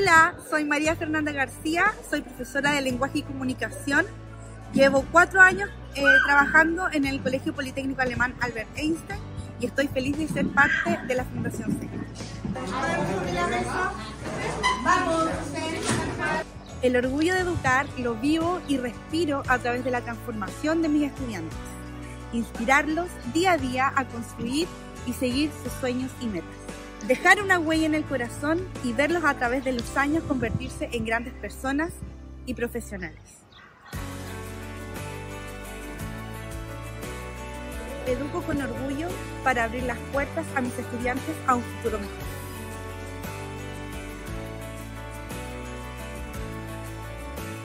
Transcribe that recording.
Hola, soy María Fernanda García, soy profesora de lenguaje y comunicación. Llevo cuatro años eh, trabajando en el Colegio Politécnico Alemán Albert Einstein y estoy feliz de ser parte de la Fundación C. El orgullo de educar lo vivo y respiro a través de la transformación de mis estudiantes. Inspirarlos día a día a construir y seguir sus sueños y metas. Dejar una huella en el corazón y verlos a través de los años convertirse en grandes personas y profesionales. Educo con orgullo para abrir las puertas a mis estudiantes a un futuro mejor.